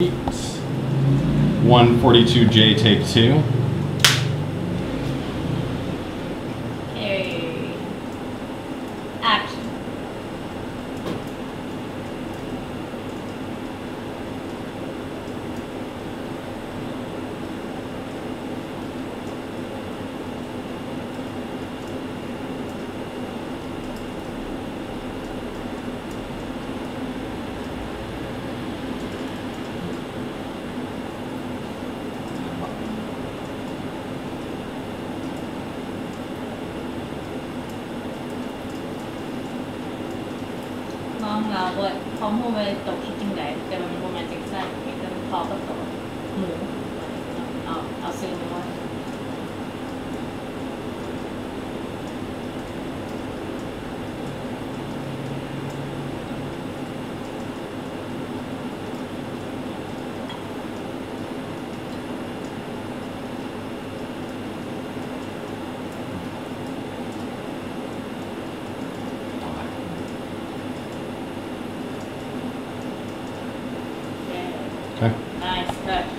142J tape 2. เราเว้ยพร้อมพูดไปตกที่จริงไหนแต่มันเป็นโรแมนติกไซด์นี่ก็พอก็ตกหมู Okay. Nice. Good.